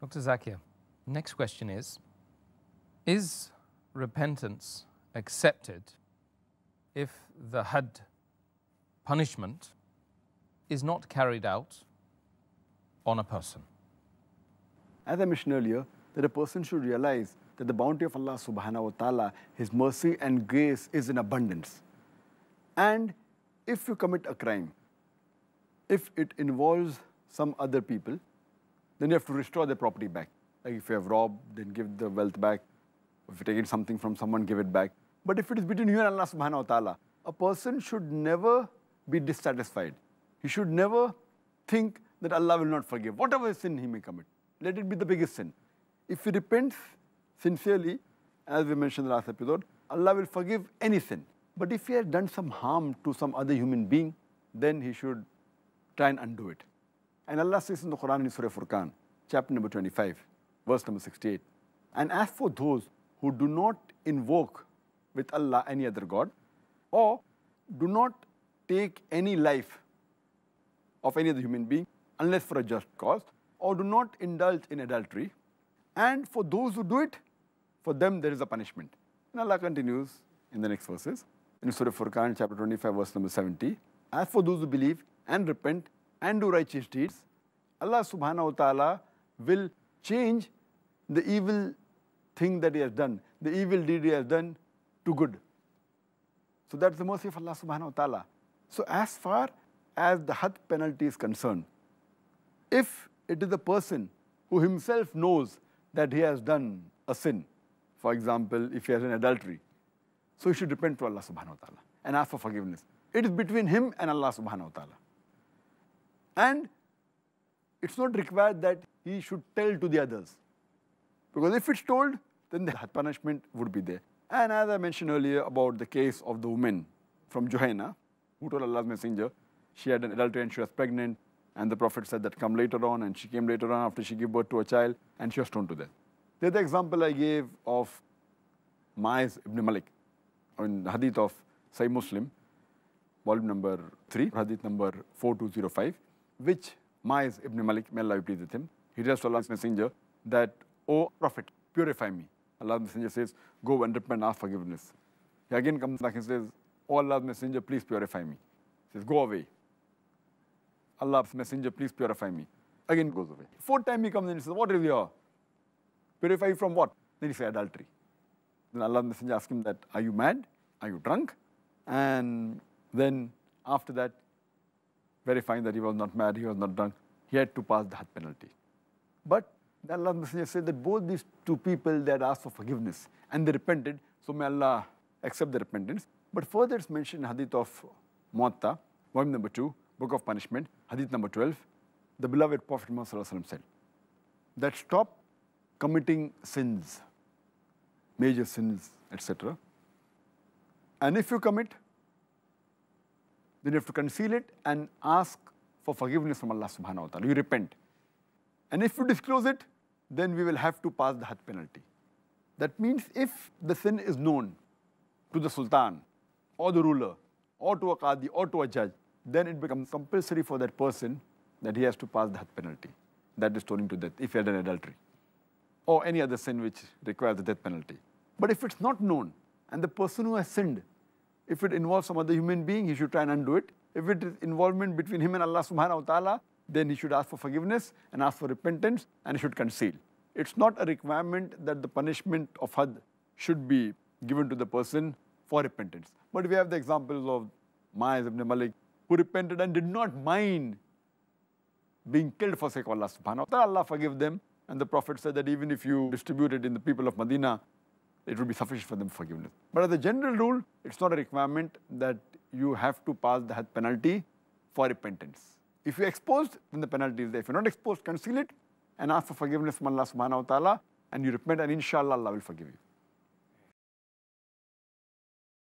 Dr. Zakir, next question is Is repentance accepted if the hadd punishment is not carried out on a person? As I mentioned earlier, that a person should realize that the bounty of Allah subhanahu wa ta'ala, His mercy and grace is in abundance. And if you commit a crime, if it involves some other people, then you have to restore the property back. Like if you have robbed, then give the wealth back. If you're taking something from someone, give it back. But if it is between you and Allah subhanahu wa ta'ala, a person should never be dissatisfied. He should never think that Allah will not forgive, whatever sin he may commit. Let it be the biggest sin. If he repents sincerely, as we mentioned in the last episode, Allah will forgive any sin. But if he has done some harm to some other human being, then he should try and undo it. And Allah says in the Quran in Surah Furqan, chapter number 25, verse number 68, And as for those who do not invoke with Allah any other God, or do not take any life of any other human being unless for a just cause, or do not indulge in adultery, and for those who do it, for them there is a punishment. And Allah continues in the next verses. In Surah Furqan, chapter 25, verse number 70, As for those who believe and repent and do righteous deeds, Allah subhanahu wa ta'ala will change the evil thing that he has done, the evil deed he has done to good. So that's the mercy of Allah subhanahu wa ta'ala. So as far as the hadd penalty is concerned, if it is a person who himself knows that he has done a sin, for example, if he has an adultery, so he should repent to Allah subhanahu wa ta'ala and ask for forgiveness. It is between him and Allah subhanahu wa ta'ala. And it's not required that he should tell to the others. Because if it's told, then the punishment would be there. And as I mentioned earlier about the case of the woman from Juhayna, who told Allah's messenger, she had an adultery and she was pregnant, and the Prophet said that come later on, and she came later on after she gave birth to a child, and she was stoned to death. The example I gave of Maiz ibn Malik, in the hadith of Sahih Muslim, volume number 3, hadith number 4205, which Maiz ibn Malik, may Allah be pleased with him, he tells Allah's messenger that, O Prophet, purify me. Allah's messenger says, go and repent and ask forgiveness. He again comes back and says, O Allah's messenger, please purify me. He says, go away. Allah's messenger, please purify me. Again goes away. Fourth time he comes in and says, what is your purify from what? Then he says, adultery. Then Allah's messenger asks him that, are you mad? Are you drunk? And then after that, verifying that he was not mad, he was not drunk, he had to pass the hadd penalty. But Allah's messenger said that both these two people, they had asked for forgiveness and they repented, so may Allah accept the repentance. But further it's mentioned in hadith of Muwatta, volume number 2, book of punishment, hadith number 12, the beloved Prophet Muhammad said that stop committing sins, major sins, etc. And if you commit, then you have to conceal it and ask for forgiveness from Allah subhanahu wa ta'ala. You repent. And if you disclose it, then we will have to pass the hadd penalty. That means if the sin is known to the sultan or the ruler or to a qadi or to a judge, then it becomes compulsory for that person that he has to pass the hadd penalty. That is stoning to death if he had an adultery or any other sin which requires the death penalty. But if it's not known and the person who has sinned, if it involves some other human being, he should try and undo it. If it is involvement between him and Allah subhanahu wa ta'ala, then he should ask for forgiveness and ask for repentance and he should conceal. It's not a requirement that the punishment of hadd should be given to the person for repentance. But we have the examples of Maiz ibn Malik who repented and did not mind being killed for sake of Allah subhanahu wa ta'ala. Allah forgive them. And the Prophet said that even if you distribute it in the people of Medina, it would be sufficient for them forgiveness. But as a general rule, it's not a requirement that you have to pass the penalty for repentance. If you're exposed, then the penalty is there. If you're not exposed, conceal it and ask for forgiveness from Allah subhanahu wa ta'ala and you repent and inshallah Allah will forgive you.